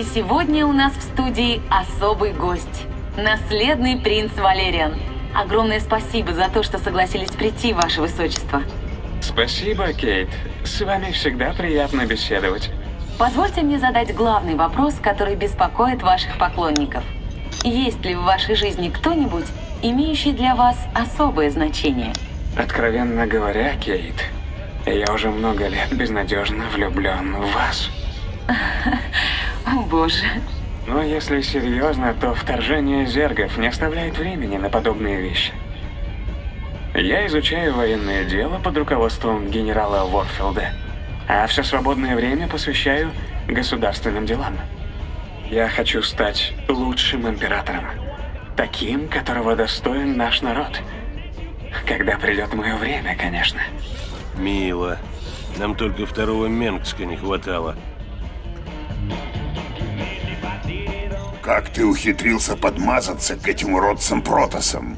И сегодня у нас в студии особый гость. Наследный принц Валериан. Огромное спасибо за то, что согласились прийти, ваше высочество. Спасибо, Кейт. С вами всегда приятно беседовать. Позвольте мне задать главный вопрос, который беспокоит ваших поклонников. Есть ли в вашей жизни кто-нибудь, имеющий для вас особое значение? Откровенно говоря, Кейт, я уже много лет безнадежно влюблен в вас. О боже. Но если серьезно, то вторжение зергов не оставляет времени на подобные вещи. Я изучаю военное дело под руководством генерала Ворфилда, а все свободное время посвящаю государственным делам. Я хочу стать лучшим императором, таким, которого достоин наш народ. Когда придет мое время, конечно. Мило. Нам только второго Менгска не хватало. Как ты ухитрился подмазаться к этим уродцам Протосам?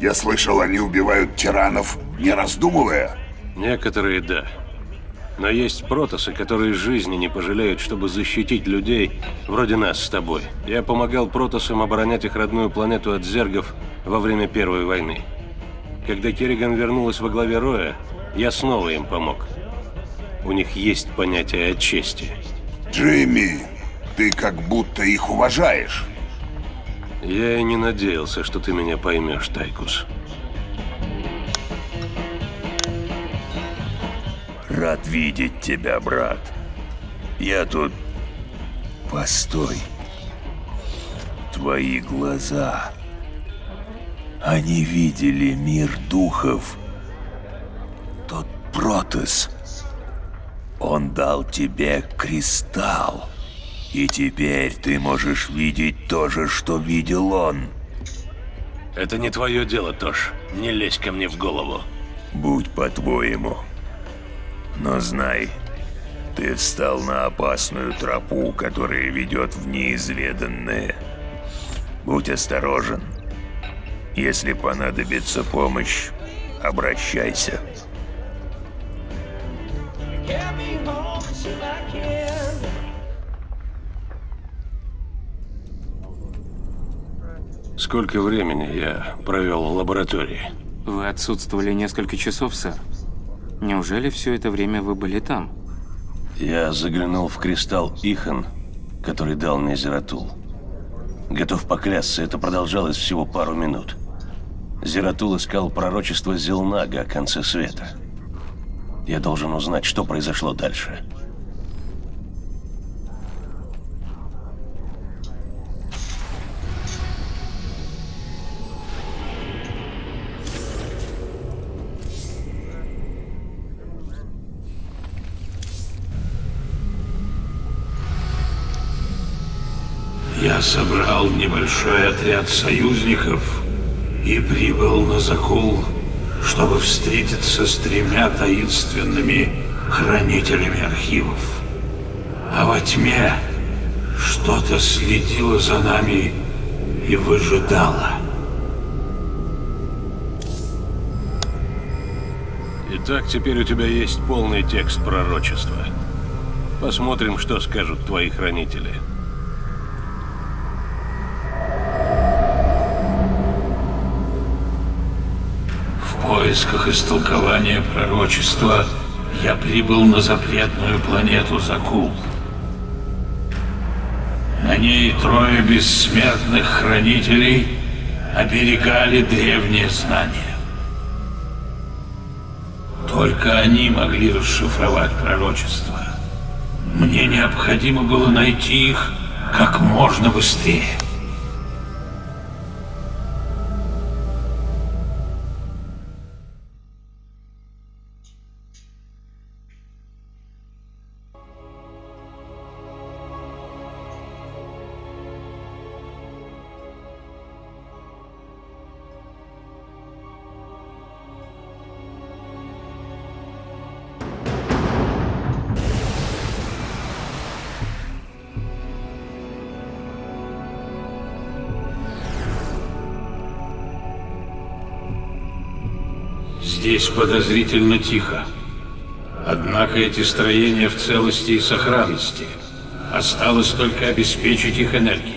Я слышал, они убивают тиранов, не раздумывая. Некоторые – да. Но есть протосы, которые жизни не пожалеют, чтобы защитить людей, вроде нас с тобой. Я помогал протосам оборонять их родную планету от зергов во время Первой войны. Когда Керриган вернулась во главе Роя, я снова им помог. У них есть понятие о чести. Джимми, ты как будто их уважаешь. Я и не надеялся, что ты меня поймешь, Тайкус. Рад видеть тебя, брат. Я тут... Постой. Твои глаза... Они видели мир духов. Тот Протес. Он дал тебе кристалл. И теперь ты можешь видеть то же, что видел он. Это не твое дело, Тош. Не лезь ко мне в голову. Будь по-твоему. Но знай, ты встал на опасную тропу, которая ведет в неизведанное. Будь осторожен. Если понадобится помощь, обращайся. Сколько времени я провел в лаборатории? Вы отсутствовали несколько часов, сэр. Неужели все это время вы были там? Я заглянул в кристалл Ихан, который дал мне Зератул. Готов поклясться, это продолжалось всего пару минут. Зератул искал пророчество Зелнага о конце света. Я должен узнать, что произошло дальше. Небольшой отряд союзников и прибыл на Закул, чтобы встретиться с тремя таинственными хранителями архивов. А во тьме что-то следило за нами и выжидало. Итак, теперь у тебя есть полный текст пророчества. Посмотрим, что скажут твои хранители. В поисках истолкования пророчества я прибыл на запретную планету Закул. На ней трое бессмертных хранителей оберегали древние знания. Только они могли расшифровать пророчество. Мне необходимо было найти их как можно быстрее. Здесь подозрительно тихо. Однако эти строения в целости и сохранности. Осталось только обеспечить их энергией.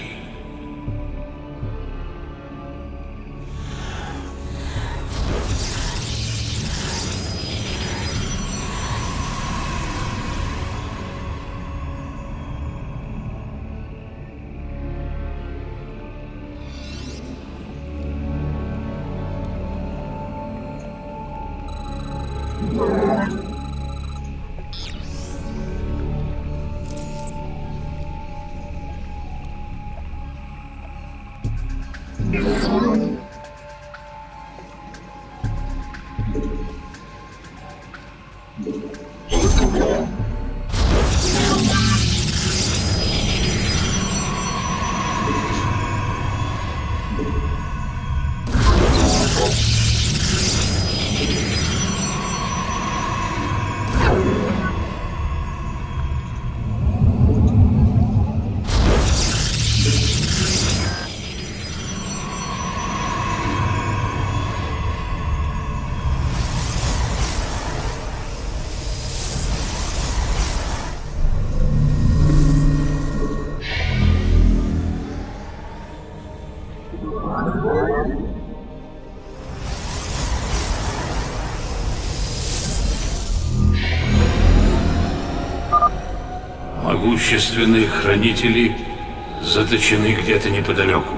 Могущественные хранители заточены где-то неподалеку.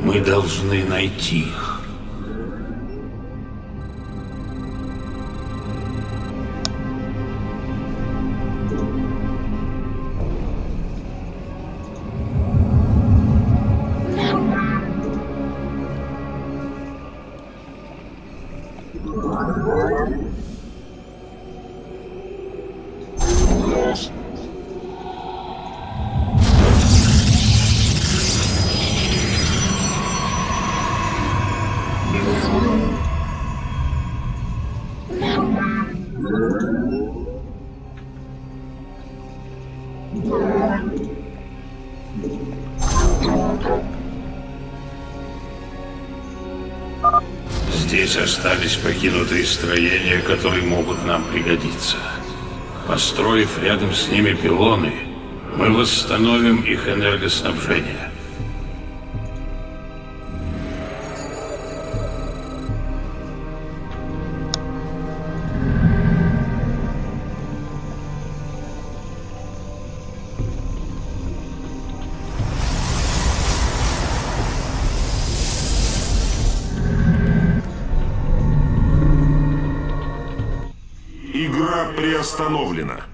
Мы должны найти их. Здесь остались покинутые строения, которые могут нам пригодиться. Построив рядом с ними пилоны, мы восстановим их энергоснабжение. Игра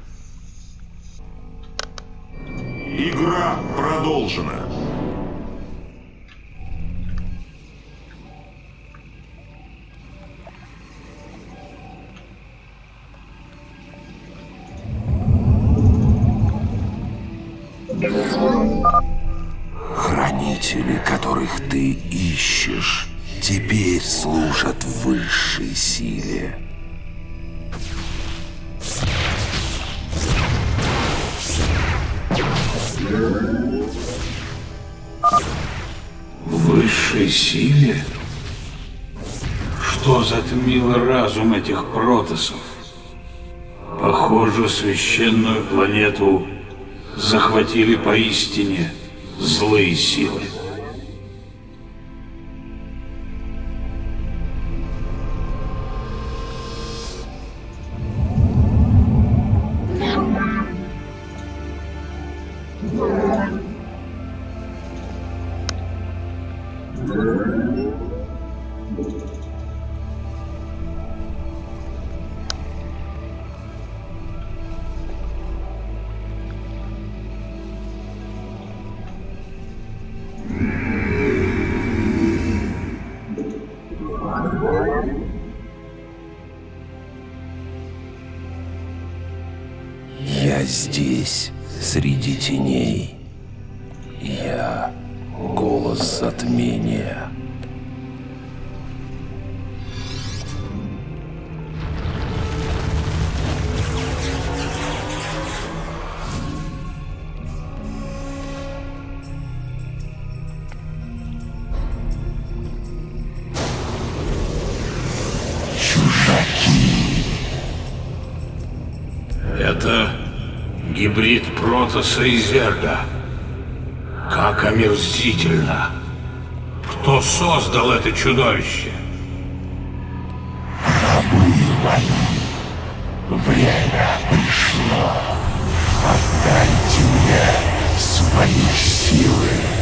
захватили поистине злые силы. Здесь, среди теней. Я голос затмения. Протоса и Зерга. Как омерзительно! Кто создал это чудовище? Время пришло. Отдайте мне свои силы.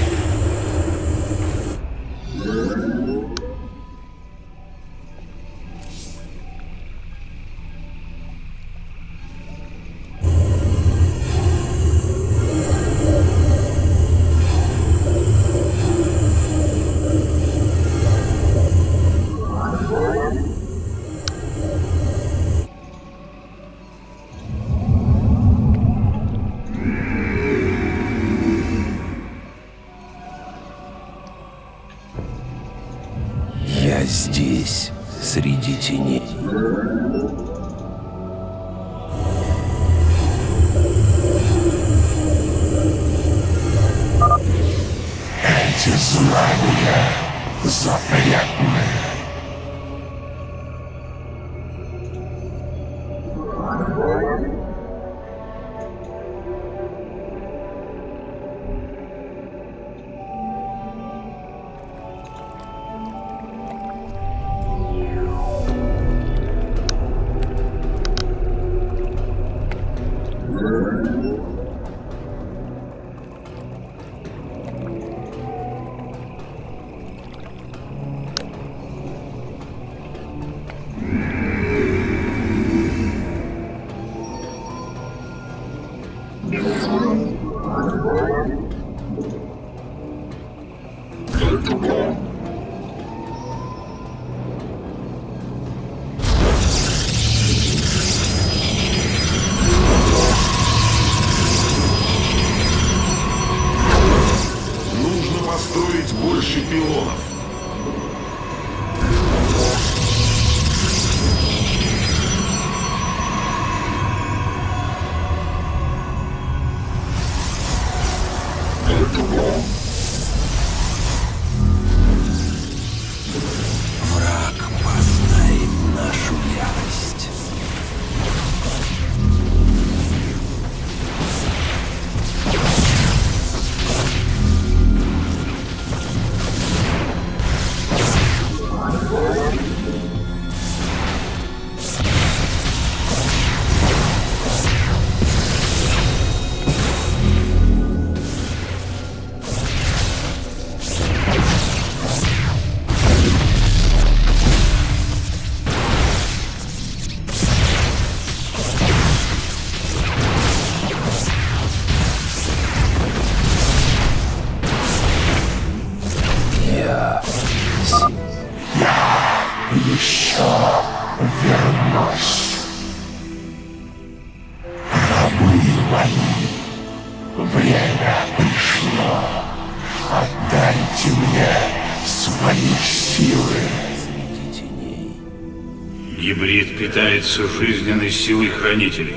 Питается жизненной силой хранителей.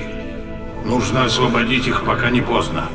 Нужно освободить их, пока не поздно.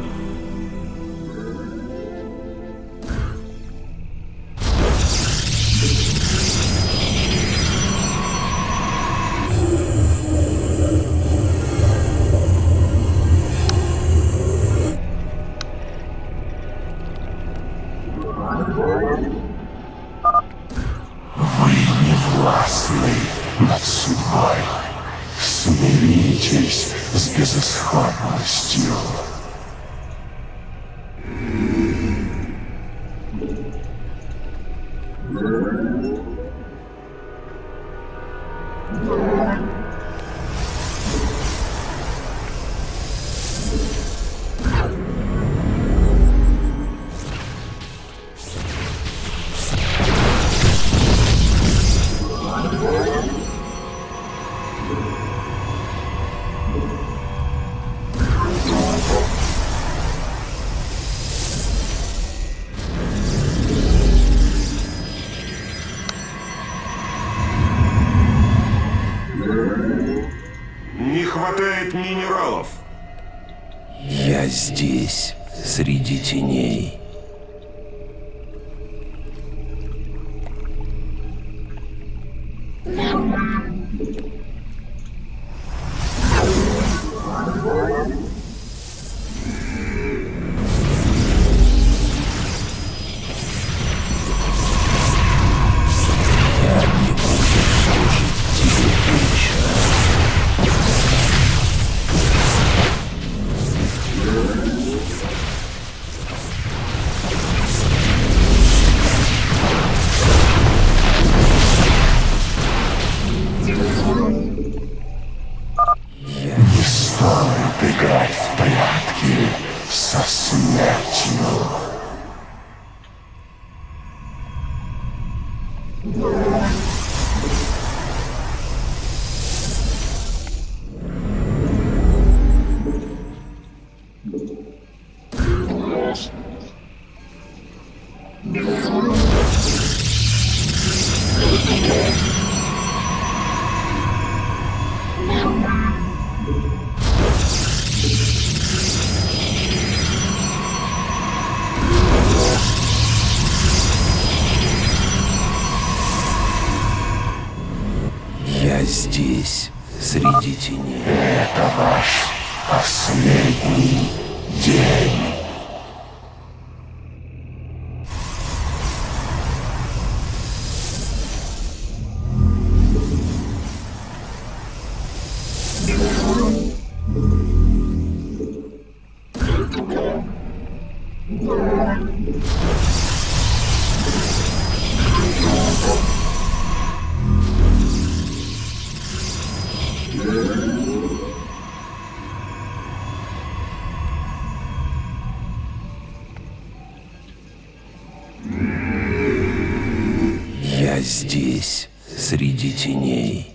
Здесь, среди теней.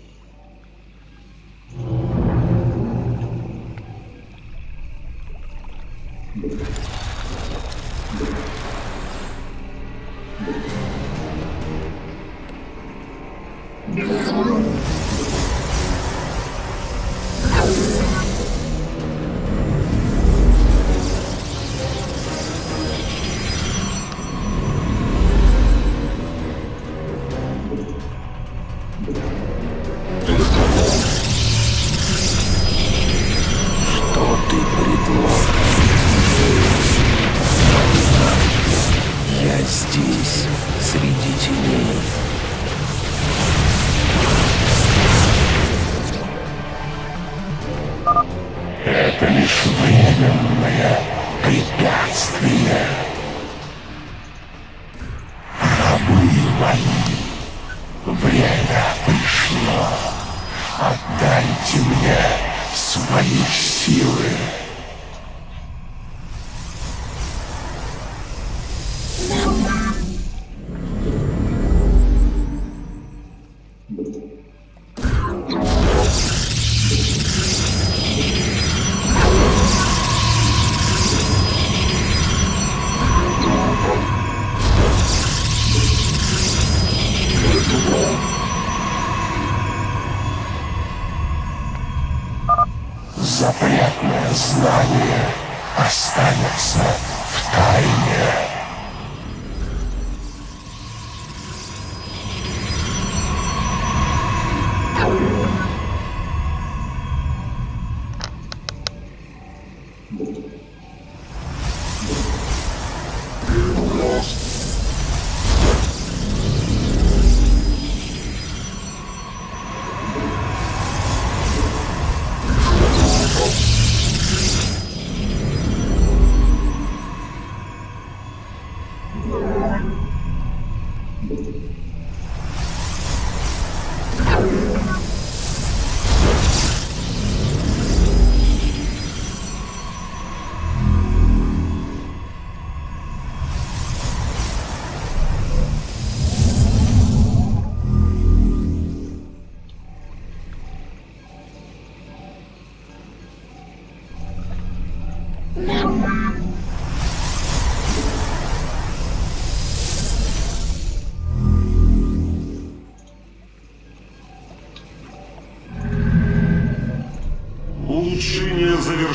Останется в тайне. Улучшение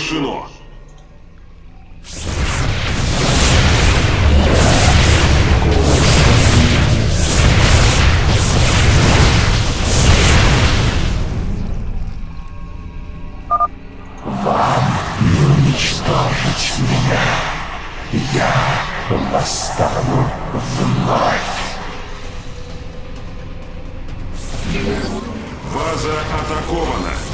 завершено. Не уничтожить меня. Я восстану вновь. База атакована.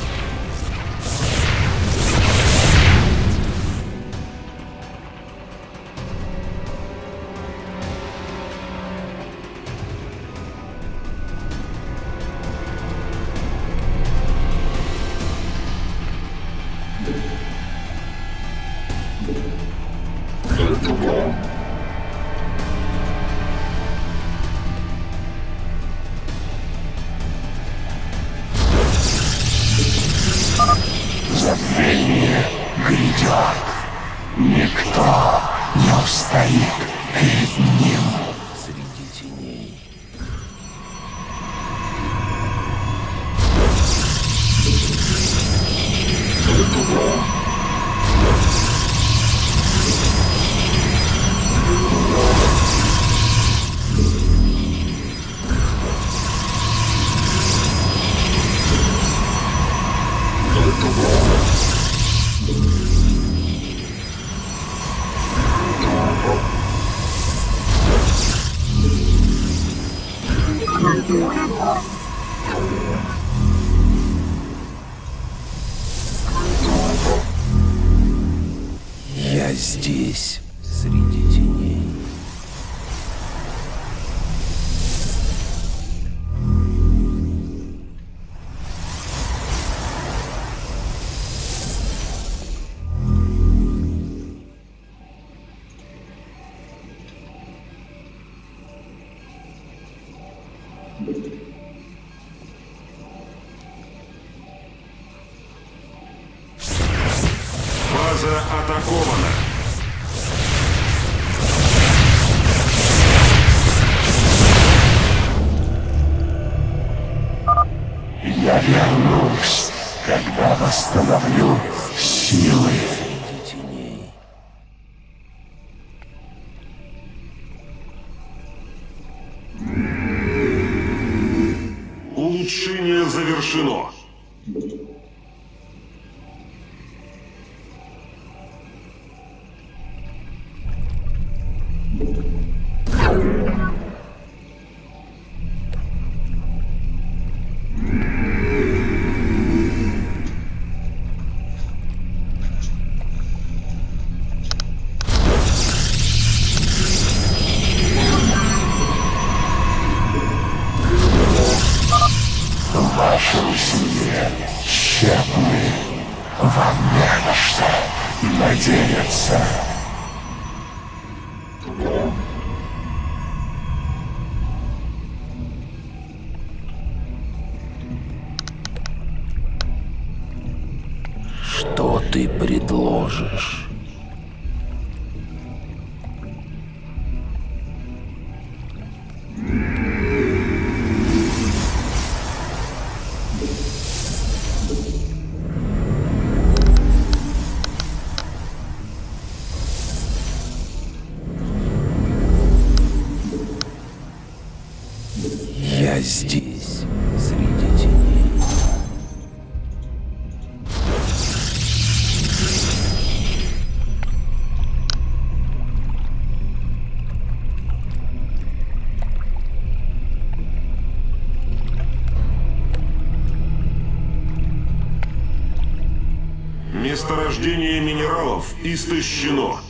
истощено.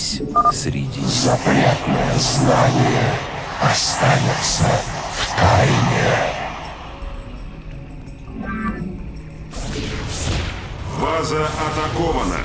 здесь, среди. Запретное знание останется в тайне. База атакована.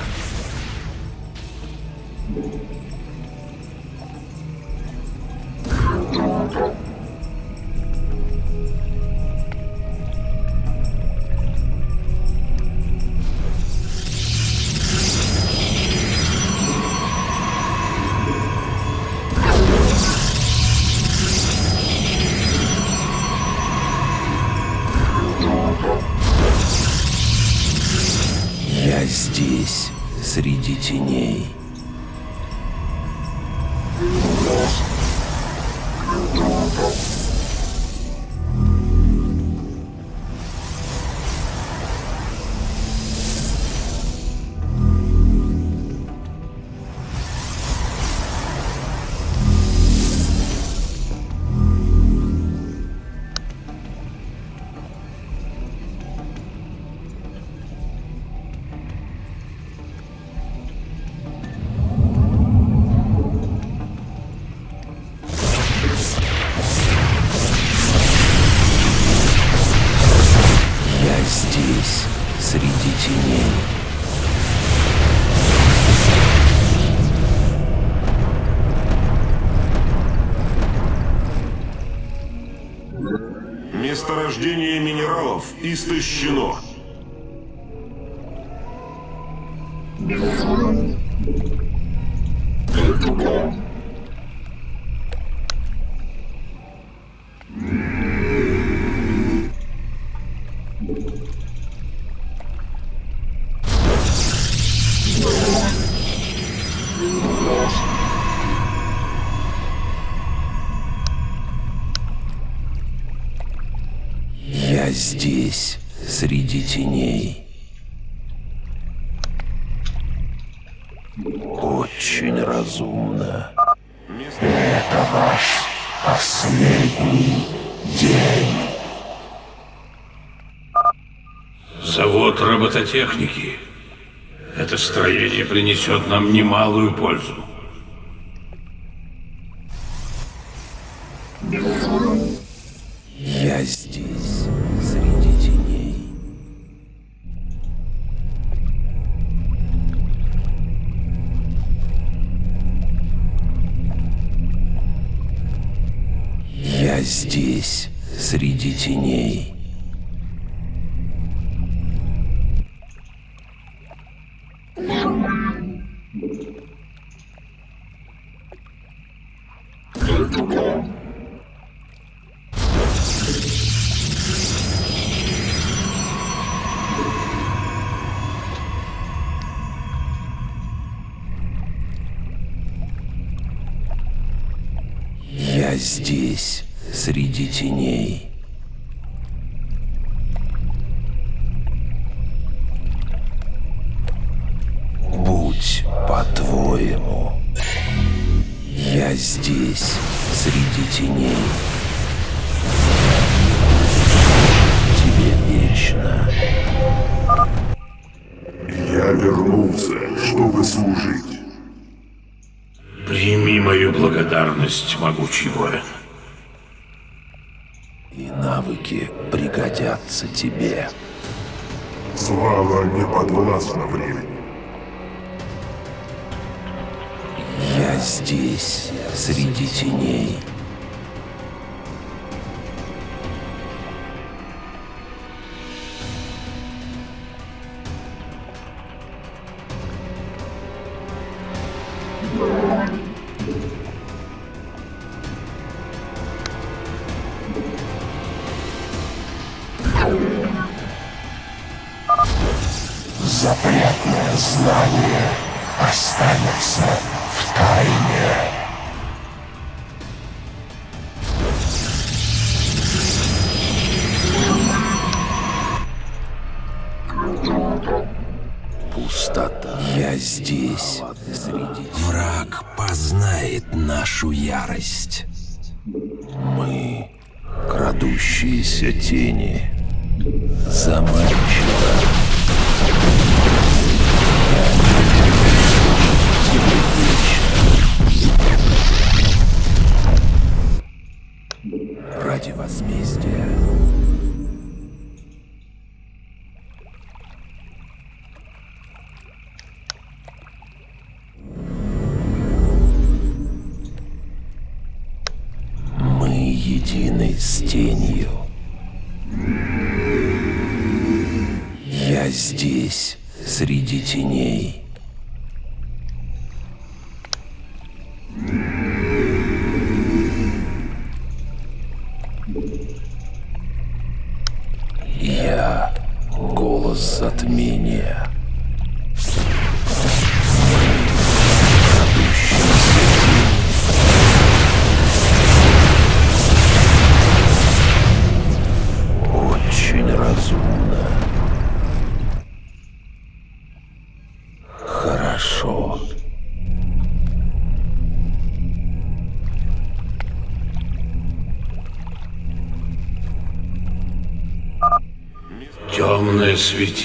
Месторождение минералов истощено. Робототехники. Это строение принесет нам немалую пользу. Здесь, среди теней. Будь по-твоему. Я здесь, среди теней. Тебе вечно. Я вернулся, чтобы служить. Прими мою благодарность, могучий воин. Навыки пригодятся тебе. Слава не подвластна времени. Я здесь, среди теней. Пустота. Я здесь, Враг познает нашу ярость. Мы, крадущиеся тени, заманчиво. Тебе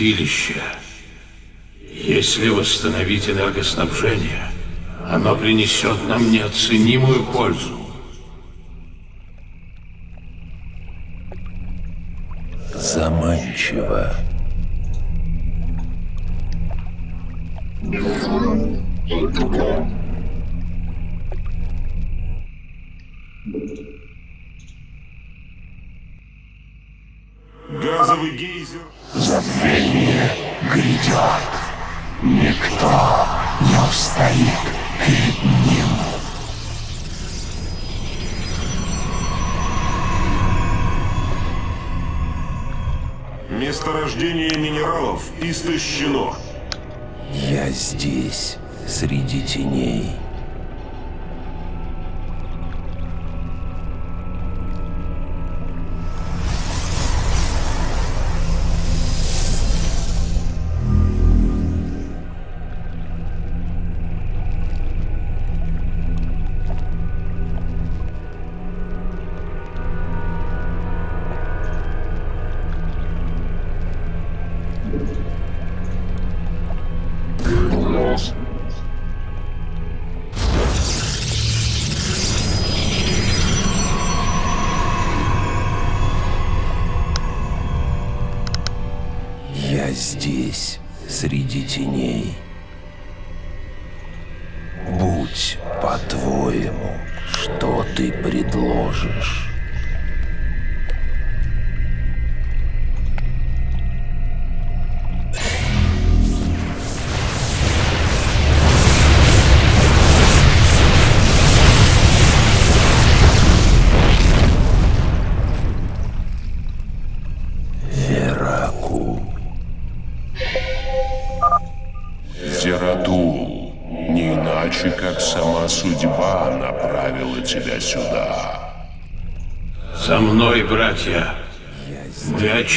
святилище. Если восстановить энергоснабжение, оно принесет нам неоценимую пользу. Заманчиво. Газовый гейзер. Забвение грядет. Никто не устоит перед ним. Месторождение минералов истощено. Я здесь, среди теней.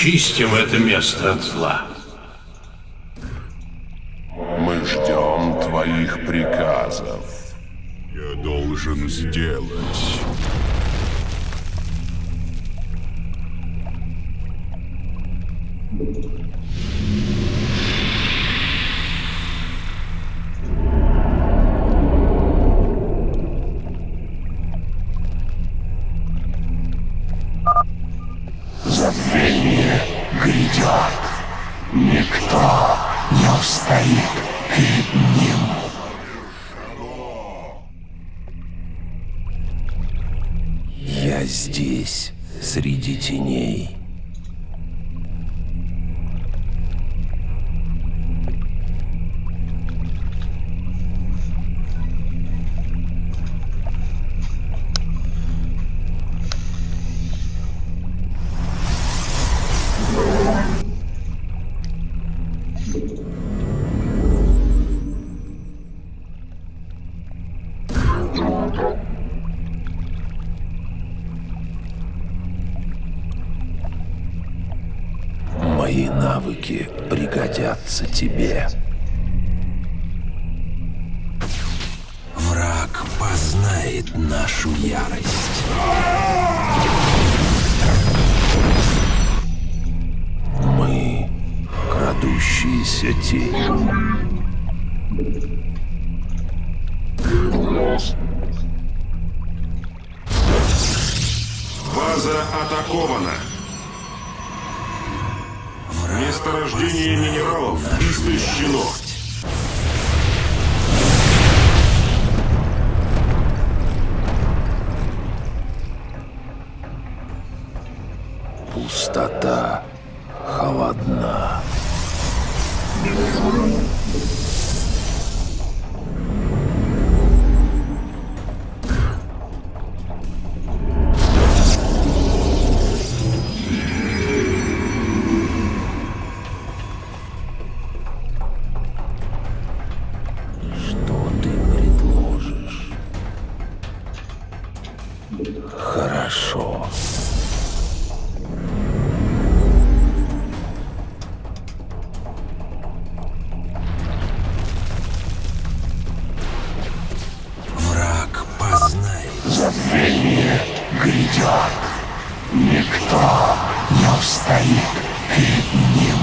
Очистим это место от зла. Навыки пригодятся тебе. Враг познает нашу ярость. Мы — крадущиеся тени. База атакована. Месторождение минералов истощено. Пустота Время грядет. Никто не устоит перед ним.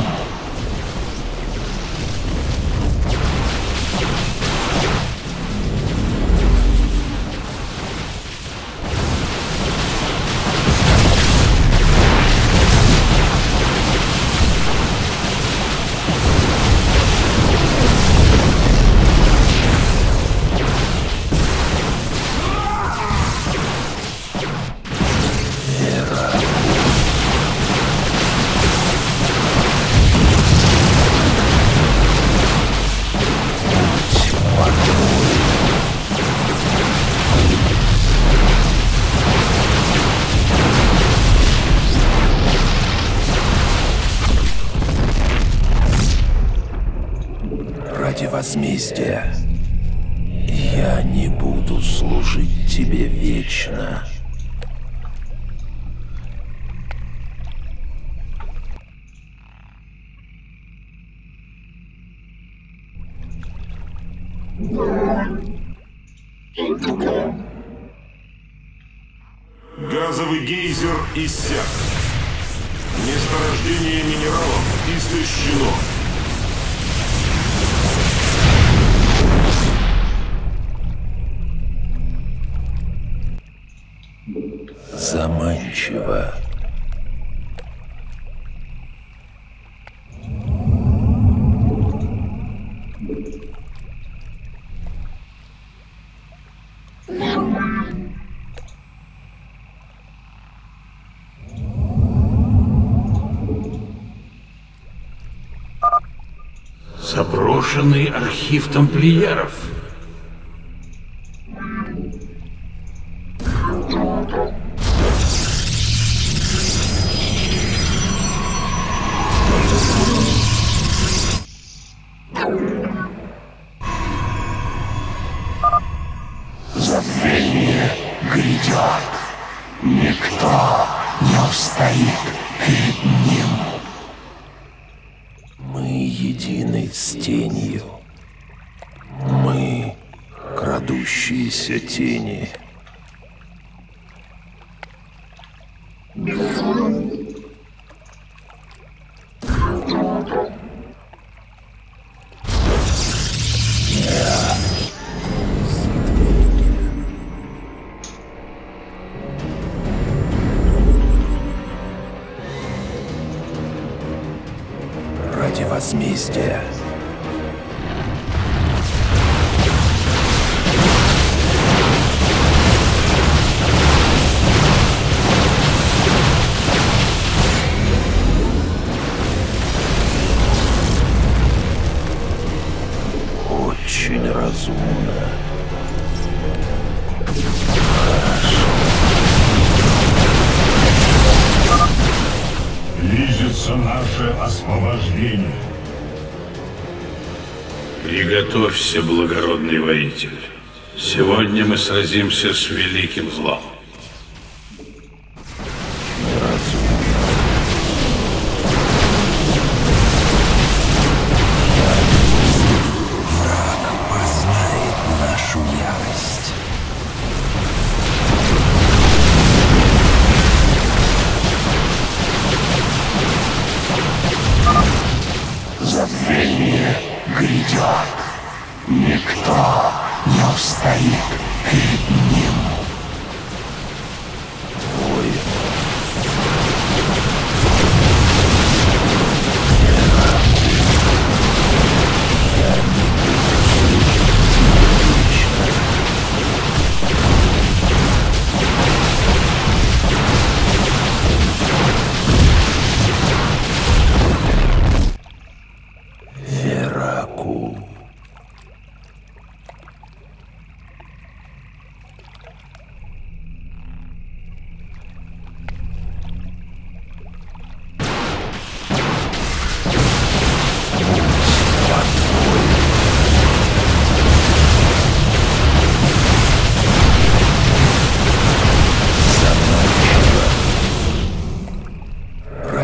Заброшенный архив тамплиеров. Разумно. Близится наше освобождение. Приготовься, благородный воитель. Сегодня мы сразимся с великим злом.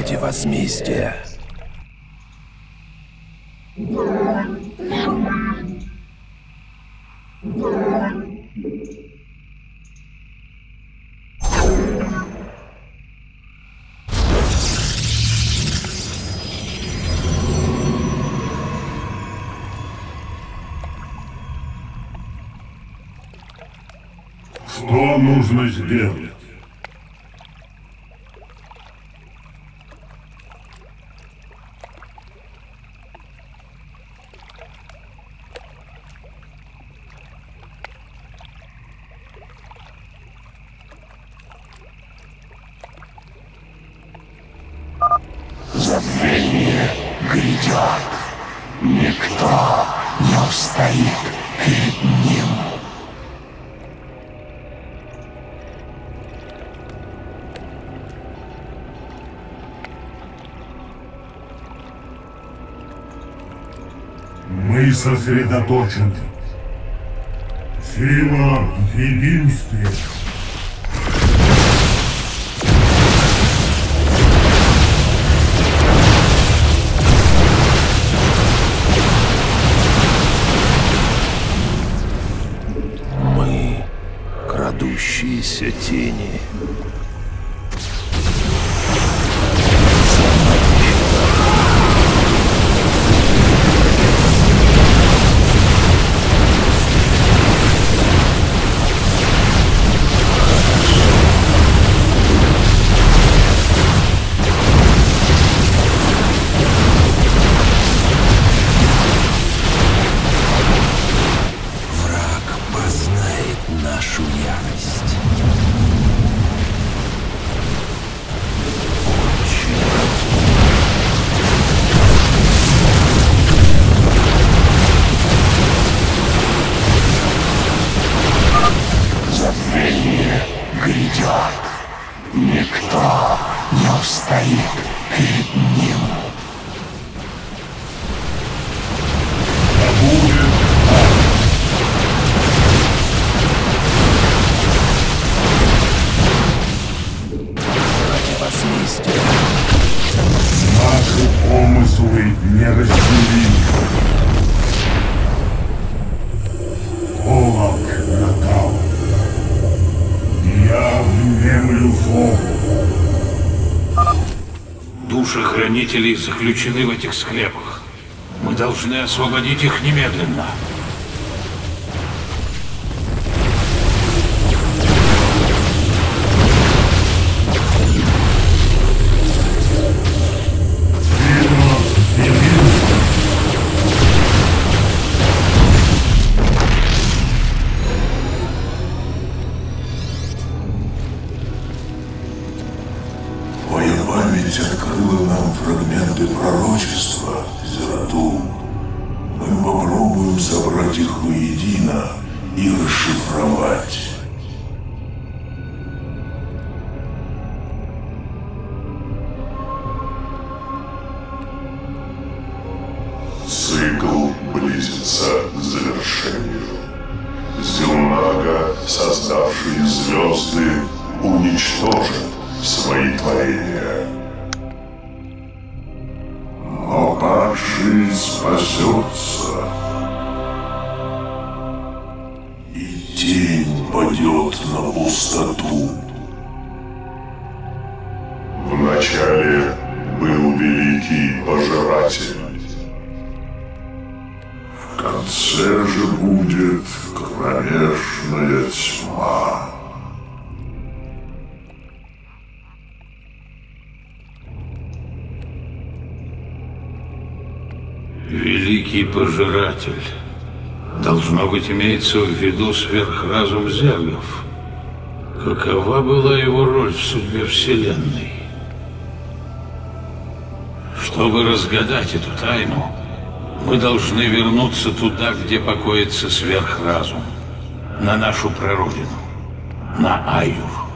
Ради возмездия. Мы сосредоточены. Сила в единстве. Мы — крадущиеся тени. Заключены в этих склепах. Мы должны освободить их немедленно. Открыла нам фрагменты пророчества, Зерату. Мы попробуем собрать их воедино и расшифровать. Пожиратель. Должно быть, имеется в виду сверхразум зергов. Какова была его роль в судьбе Вселенной? Чтобы разгадать эту тайну, мы должны вернуться туда, где покоится сверхразум. На нашу прародину. На Аюр.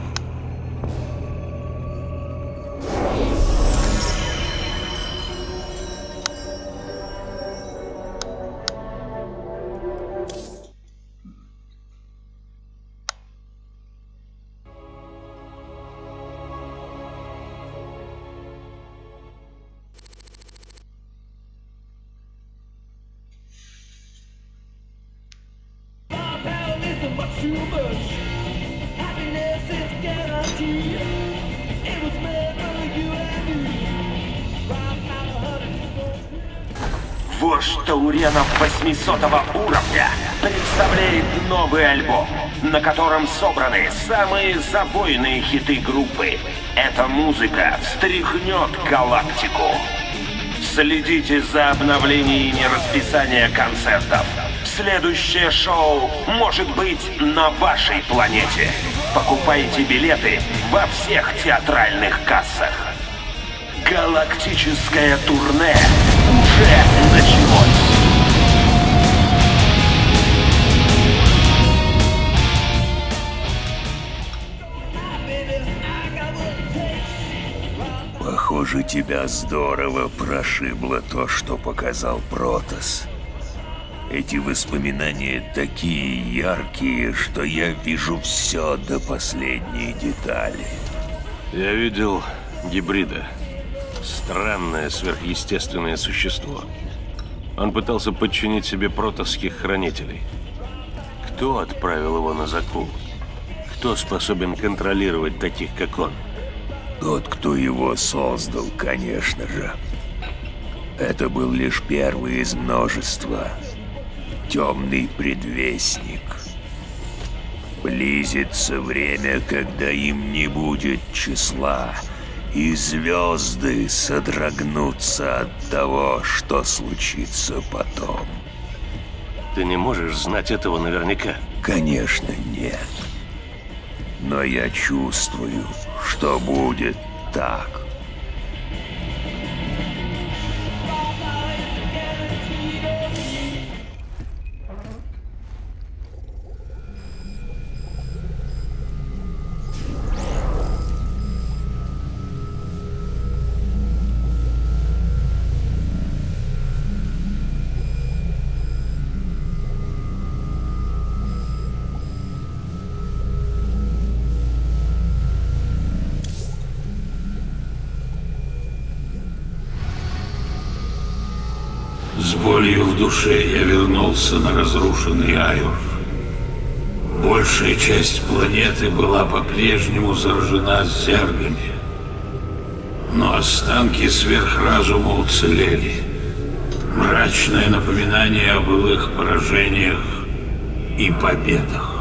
Вождь Тауренов 800 уровня представляет новый альбом, на котором собраны самые забойные хиты группы. Эта музыка встряхнет галактику. Следите за обновлениями расписания концертов. Следующее шоу может быть на вашей планете. Покупайте билеты во всех театральных кассах. Галактическое турне уже началось. Похоже, тебя здорово прошибло то, что показал Протас. Эти воспоминания такие яркие, что я вижу все до последней детали. Я видел гибрида. Странное сверхъестественное существо. Он пытался подчинить себе протосских хранителей. Кто отправил его на закул? Кто способен контролировать таких, как он? Тот, кто его создал, конечно же. Это был лишь первый из множества. Темный предвестник. Близится время, когда им не будет числа, и звезды содрогнутся от того, что случится потом. Ты не можешь знать этого наверняка. Конечно, нет. Но я чувствую, что будет так. Душе я вернулся на разрушенный Айор. Большая часть планеты была по-прежнему заражена зергами. Но останки сверхразума уцелели. Мрачное напоминание о былых поражениях и победах.